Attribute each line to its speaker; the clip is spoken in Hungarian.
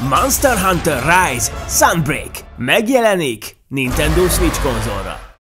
Speaker 1: Monster Hunter Rise Sunbreak megjelenik Nintendo Switch konzolra.